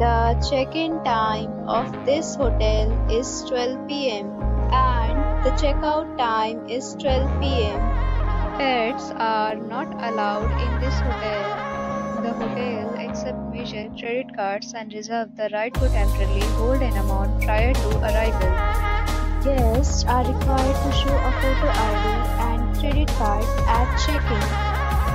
the check-in time of this hotel is 12 pm and the checkout time is 12 pm. Pets are not allowed in this hotel. The hotel accepts major credit cards and reserves the right to temporarily hold an amount prior to arrival. Guests are required to show a